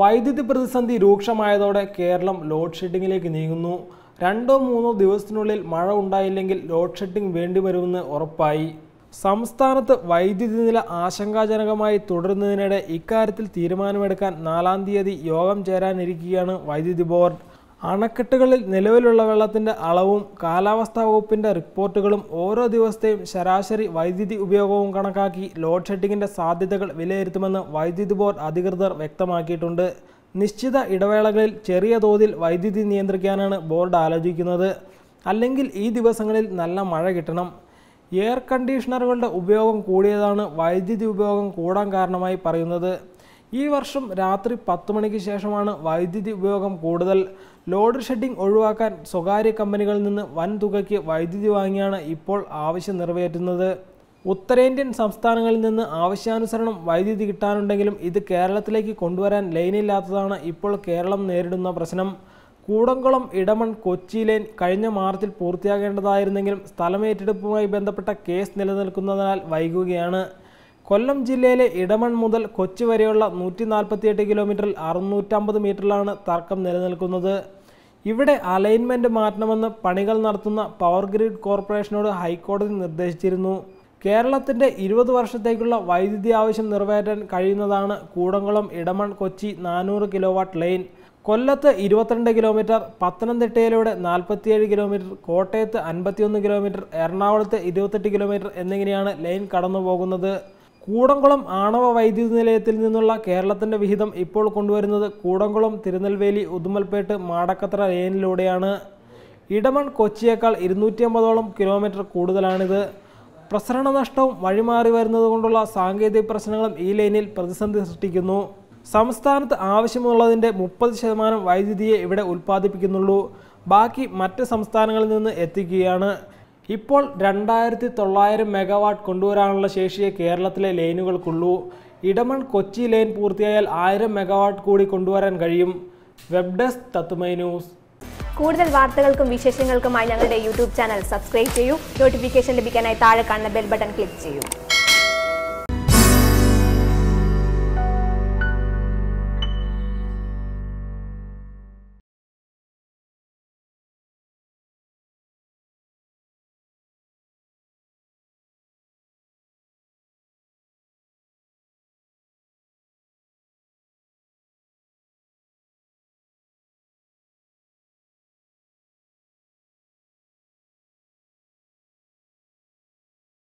വൈദ്യുതി പ്രതിസന്ധി രൂക്ഷമായതോടെ കേരളം ലോഡ് ഷെഡിങ്ങിലേക്ക് നീങ്ങുന്നു. രണ്ടോ മൂന്നോ ദിവസത്തിനുള്ളിൽ മഴ ഉണ്ടായില്ലെങ്കിൽ ലോഡ് ഷെഡിംഗ് വേണ്ടിവരുമെന്ന് ഉറപ്പായി. സംസ്ഥാനത്ത് വൈദ്യുതി നില ആശങ്കാജനകമായി തുടരുന്നതിനിടെ ഇക്കാര്യത്തിൽ തീരുമാനമെടുക്കാൻ നാലാം തീയതി യോഗം ചേരാനിരിക്കുകയാണ് വൈദ്യുതി ബോർഡ്. അണക്കെട്ടുകളിൽ നിലവിലുള്ള വെള്ളത്തിന്റെ അളവും കാലാവസ്ഥാ വകുപ്പിന്റെ റിപ്പോർട്ടുകളും ഓരോ ദിവസത്തെയും ശരാശരി വൈദ്യുതി ഉപയോഗവും കണക്കാക്കി ലോഡ് ഷെഡിങ്ങിന്റെ സാധ്യതകൾ വിലയിരുത്തുമെന്ന് വൈദ്യുതി ബോർഡ് അധികൃതർ വ്യക്തമാക്കിയിട്ടുണ്ട്. നിശ്ചിത ഇടവേളകളിൽ ചെറിയ തോതിൽ വൈദ്യുതി നിയന്ത്രിക്കാനാണ് ബോർഡ് ആലോചിക്കുന്നത്. അല്ലെങ്കിൽ ഈ ദിവസങ്ങളിൽ നല്ല മഴ കിട്ടണം. എയർ കണ്ടീഷണറുകളുടെ ഉപയോഗം കൂടിയതാണ് വൈദ്യുതി ഉപയോഗം കൂടാൻ കാരണമായി പറയുന്നത്. ഈ വർഷം രാത്രി പത്ത് മണിക്ക് ശേഷമാണ് വൈദ്യുതി ഉപയോഗം കൂടുതൽ. ലോഡ് ഷെഡിംഗ് ഒഴിവാക്കാൻ സ്വകാര്യ കമ്പനികളിൽ നിന്ന് വൻ തുകയ്ക്ക് വൈദ്യുതി വാങ്ങിയാണ് ഇപ്പോൾ ആവശ്യം നിറവേറ്റുന്നത്. ഉത്തരേന്ത്യൻ സംസ്ഥാനങ്ങളിൽ നിന്ന് ആവശ്യാനുസരണം വൈദ്യുതി കിട്ടാനുണ്ടെങ്കിലും ഇത് കേരളത്തിലേക്ക് കൊണ്ടുവരാൻ ലൈനില്ലാത്തതാണ് ഇപ്പോൾ കേരളം നേരിടുന്ന പ്രശ്നം. കൂടംകുളം ഇടമൺ കൊച്ചി ലൈൻ കഴിഞ്ഞ മാർച്ചിൽ പൂർത്തിയാകേണ്ടതായിരുന്നെങ്കിലും സ്ഥലമേറ്റെടുപ്പുമായി ബന്ധപ്പെട്ട കേസ് നിലനിൽക്കുന്നതിനാൽ വൈകുകയാണ്. കൊല്ലം ജില്ലയിലെ ഇടമൺ മുതൽ കൊച്ചി വരെയുള്ള നൂറ്റി നാൽപ്പത്തിയെട്ട് കിലോമീറ്ററിൽ അറുന്നൂറ്റമ്പത് മീറ്ററിലാണ് തർക്കം നിലനിൽക്കുന്നത്. ഇവിടെ അലൈൻമെന്റ് മാറ്റണമെന്ന് പണികൾ നടത്തുന്ന പവർ ഗ്രിഡ് കോർപ്പറേഷനോട് ഹൈക്കോടതി നിർദ്ദേശിച്ചിരുന്നു. കേരളത്തിന്റെ ഇരുപത് വർഷത്തേക്കുള്ള വൈദ്യുതി ആവശ്യം നിറവേറ്റാൻ കഴിയുന്നതാണ് കൂടംകുളം ഇടമൺ കൊച്ചി നാനൂറ് കിലോവാട്ട് ലൈൻ. കൊല്ലത്ത് ഇരുപത്തിരണ്ട് കിലോമീറ്റർ പത്തനംതിട്ടയിലൂടെ നാൽപ്പത്തിയേഴ് കിലോമീറ്റർ കോട്ടയത്ത് അൻപത്തിയൊന്ന് കിലോമീറ്റർ എറണാകുളത്ത് ഇരുപത്തെട്ട് കിലോമീറ്റർ എന്നിങ്ങനെയാണ് ലൈൻ കടന്നു പോകുന്നത് കൂടംകുളം ആണവ വൈദ്യുതി നിലയത്തിൽ നിന്നുള്ള കേരളത്തിന്റെ വിഹിതം ഇപ്പോൾ കൊണ്ടുവരുന്നത് കൂടംകുളം തിരുനെൽവേലി ഉദുമൽപേട്ട് മാടക്കത്ര ലൈനിലൂടെയാണ്. ഇടമൺ കൊച്ചിയേക്കാൾ ഇരുന്നൂറ്റി അമ്പതോളം കിലോമീറ്റർ കൂടുതലാണിത്. പ്രസരണ നഷ്ടവും വഴിമാറി വരുന്നത് കൊണ്ടുള്ള സാങ്കേതിക പ്രശ്നങ്ങളും ഈ ലൈനിൽ പ്രതിസന്ധി സൃഷ്ടിക്കുന്നു. സംസ്ഥാനത്ത് ആവശ്യമുള്ളതിന്റെ മുപ്പത് ശതമാനം വൈദ്യുതിയെ ഇവിടെ ഉൽപ്പാദിപ്പിക്കുന്നുള്ളൂ. ബാക്കി മറ്റ് സംസ്ഥാനങ്ങളിൽ നിന്ന് എത്തിക്കുകയാണ്. ഇപ്പോൾ രണ്ടായിരത്തി തൊള്ളായിരം മെഗാവാട്ട് കൊണ്ടുവരാനുള്ള ശേഷിയെ കേരളത്തിലെ ലൈനുകൾക്കുള്ളൂ. ഇടമൺ കൊച്ചി ലൈൻ പൂർത്തിയായാൽ ആയിരം മെഗാവാട്ട് കൂടി കൊണ്ടുവരാൻ കഴിയും. വെബ് ഡെസ്ക് തത്തുമൈ ന്യൂസ്. കൂടുതൽ വാർത്തകൾക്കും വിശേഷങ്ങൾക്കുമായി ഞങ്ങളുടെ യൂട്യൂബ് ചാനൽ സബ്സ്ക്രൈബ് ചെയ്യൂ. നോട്ടിഫിക്കേഷൻ ലഭിക്കാനായി താഴെ കാണുന്ന ബെൽ ബട്ടൺ ക്ലിക്ക് ചെയ്യൂ.